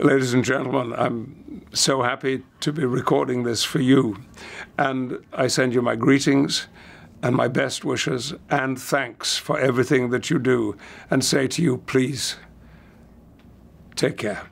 Ladies and gentlemen, I'm so happy to be recording this for you. And I send you my greetings and my best wishes and thanks for everything that you do. And say to you, please, take care.